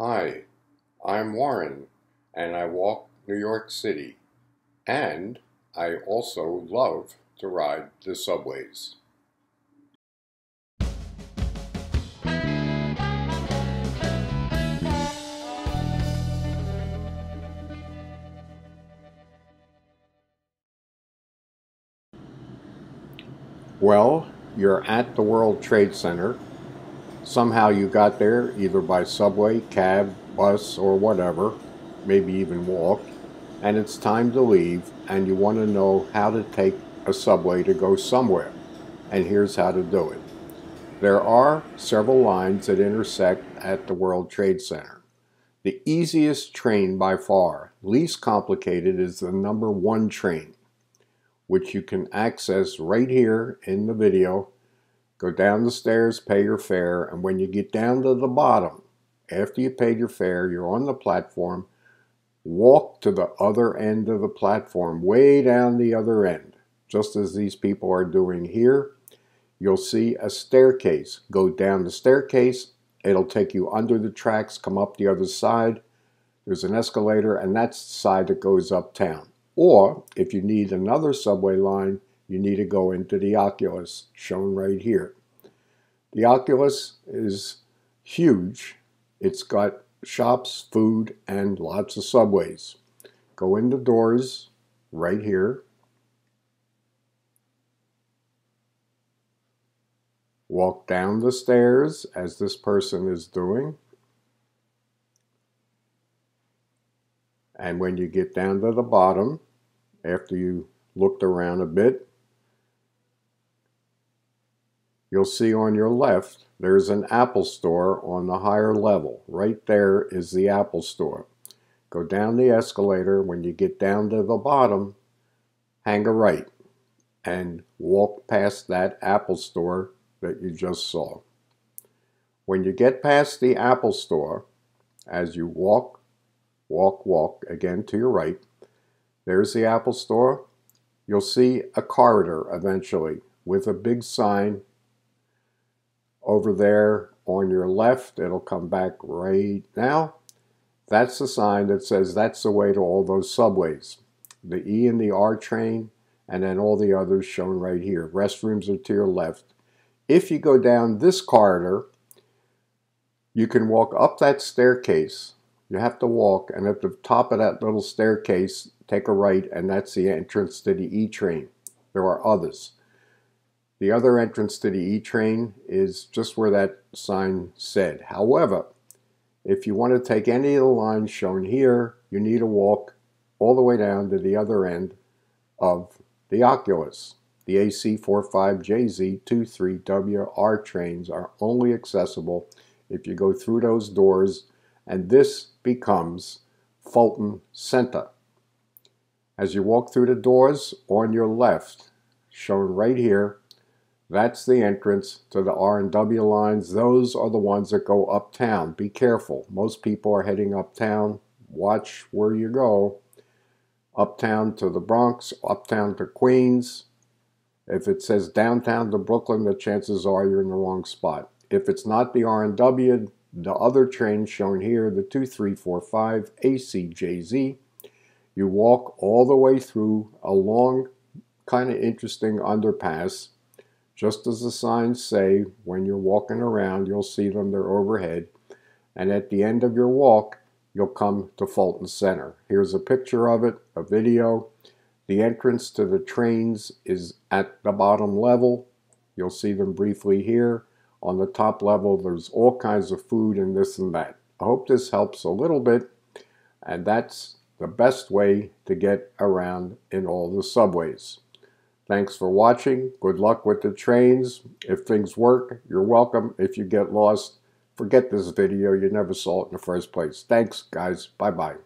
Hi, I'm Warren, and I walk New York City, and I also love to ride the subways. Well, you're at the World Trade Center. Somehow you got there either by subway, cab, bus, or whatever, maybe even walked, and it's time to leave, and you want to know how to take a subway to go somewhere. And here's how to do it. There are several lines that intersect at the World Trade Center. The easiest train by far, least complicated, is the number one train which you can access right here in the video. Go down the stairs, pay your fare, and when you get down to the bottom, after you paid your fare, you're on the platform, walk to the other end of the platform, way down the other end, just as these people are doing here. You'll see a staircase. Go down the staircase, it'll take you under the tracks, come up the other side. There's an escalator, and that's the side that goes uptown. Or if you need another subway line, you need to go into the Oculus, shown right here. The Oculus is huge. It's got shops, food, and lots of subways. Go in the doors right here. Walk down the stairs as this person is doing. And when you get down to the bottom, after you looked around a bit, you'll see on your left there's an Apple store on the higher level. Right there is the Apple store. Go down the escalator. When you get down to the bottom, hang a right and walk past that Apple store that you just saw. When you get past the Apple store, as you walk walk, walk again to your right. There's the Apple Store. You'll see a corridor eventually with a big sign over there on your left. It'll come back right now. That's the sign that says that's the way to all those subways. The E and the R train, and then all the others shown right here. Restrooms are to your left. If you go down this corridor, you can walk up that staircase you have to walk, and at the top of that little staircase, take a right, and that's the entrance to the E train. There are others. The other entrance to the E train is just where that sign said. However, if you want to take any of the lines shown here, you need to walk all the way down to the other end of the Oculus. The AC45JZ23WR trains are only accessible if you go through those doors and this becomes Fulton Center. As you walk through the doors on your left, shown right here, that's the entrance to the R&W lines. Those are the ones that go uptown. Be careful. Most people are heading uptown. Watch where you go. Uptown to the Bronx, uptown to Queens. If it says downtown to Brooklyn, the chances are you're in the wrong spot. If it's not the R&W, the other train shown here, the 2345 ACJZ, you walk all the way through a long, kind of interesting underpass. Just as the signs say, when you're walking around, you'll see them, they're overhead. And at the end of your walk, you'll come to Fulton Center. Here's a picture of it, a video. The entrance to the trains is at the bottom level. You'll see them briefly here. On the top level, there's all kinds of food and this and that. I hope this helps a little bit, and that's the best way to get around in all the subways. Thanks for watching. Good luck with the trains. If things work, you're welcome. If you get lost, forget this video. You never saw it in the first place. Thanks, guys. Bye-bye.